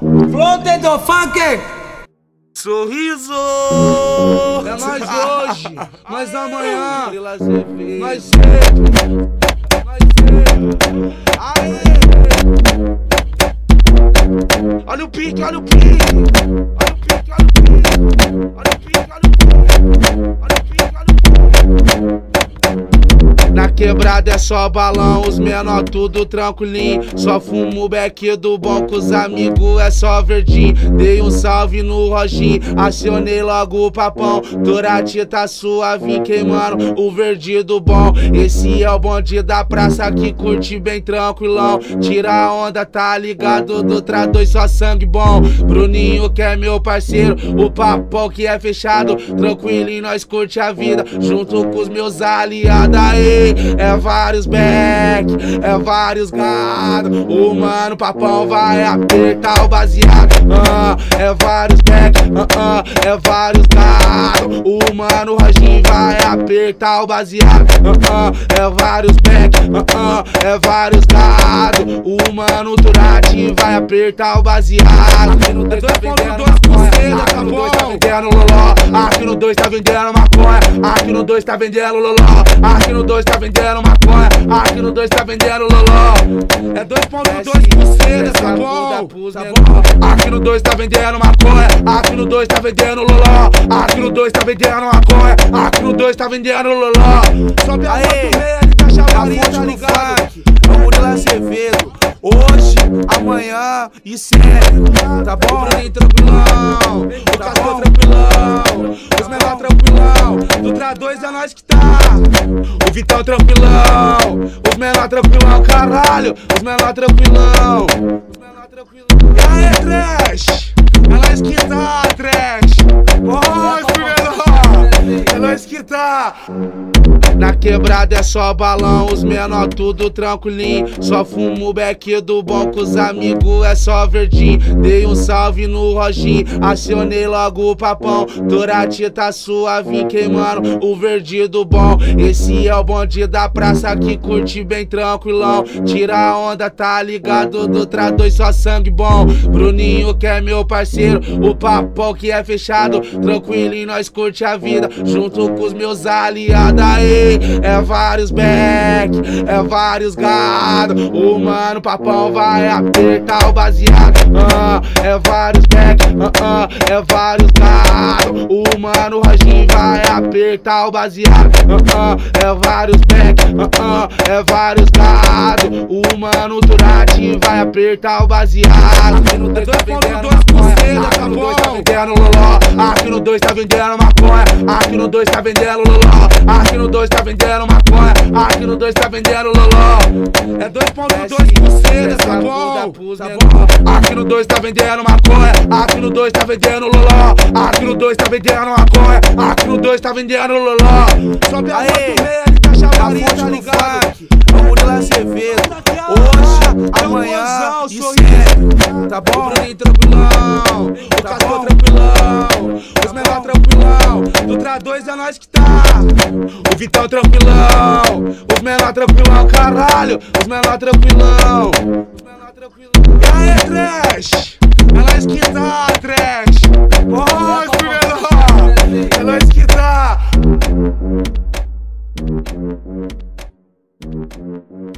Floated do funk! Sorriso! É nós hoje, nós amanhã, nós cedo, nós cedo. Aê! Olha o pique! Olha o pique, olha o pique! Olha o pique, olha o pique! Quebrada é só balão, os menor tudo tranquilinho. Só fumo beck do bom com os amigos, é só verdinho. Dei um salve no Roginho, acionei logo o papão. Dorati tá suave, queimando o verde do bom. Esse é o bonde da praça que curte bem tranquilão. Tira a onda, tá ligado? Do Tra 2 só sangue bom. Bruninho que é meu parceiro, o papão que é fechado. Tranquilinho, nós curte a vida, junto com os meus aliados. Aí, é vários back, é vários gado. O mano papão vai apertar o baseado. Ah, é vários back, ah, ah, é vários gado. O mano Roginho vai apertar o baseado. É vários back, é vários gado. O mano Turati vai apertar o baseado. Aqui no 2 vendendo maconha, no 2 tá vendendo maconha, aqui no 2 tá vendendo loló. Aqui no 2 tá vendendo maconha, aqui no 2 tá vendendo loló. É 2.2% essa bom, tá bom? Aqui no 2 tá vendendo maconha, aqui no 2 tá vendendo loló. Aqui no 2 tá vendendo maconha, aqui no 2 tá vendendo loló. Sobe a ele tá chavarinho, fonte tá do ligado? é o Murilo Azevedo. Hoje, amanhã e sempre, tá bom? Bruninho tranquilão, o Castor tranquilão, Tra 2 é nós que tá. O Vitão tranquilão. Os menor tranquilão, caralho. Os menor tranquilão. Os menor tranquilão. E aí, trash? É nós que tá, trash. É Na quebrada é só balão, os menor tudo tranquilinho. Só fumo beck do bom com os amigos, é só verdinho. Dei um salve no Roginho, acionei logo o papão. Dorati tá suave, queimando o verde do bom. Esse é o bonde da praça que curte bem tranquilão. Tira a onda, tá ligado? Do Tra 2 só sangue bom. Bruninho que é meu parceiro, o papão que é fechado. Tranquilinho, nós curte a vida, junto com os meus aliados. Aí, é vários back, é vários gado. O mano papão vai apertar o baseado. Ah, é vários back, ah, ah, é vários gado. O mano Roginho vai apertar o baseado. Ah, ah, é vários back, ah, ah, é vários gado. O mano Turati vai apertar o baseado. Aqui no 2 tá vendendo maconha, aqui no 2 tá vendendo loló. Aqui no 2 tá vendendo maconha, aqui no 2 tá vendendo loló. Aqui no 2 tá vendendo maconha, aqui no 2 tá vendendo loló. É 2.2% essa tá bom? Aqui no 2 tá vendendo maconha, aqui no 2 tá vendendo loló. Aqui no 2 tá vendendo maconha, aqui no 2 tá vendendo loló. Sobe a Aê. moto meia, ele tá tá do ligado? é o Murilo Azevedo. Hoje, amanhã e sempre, tá bom? Bruninho tranquilão, o Castor tranquilão, os menor tranquilão, do Tra 2 é nós que tá. O Vitão tranquilão, os menor tranquilão, caralho, os menor tranquilão. Os menor tranquilão. E aí, trash? Thank you.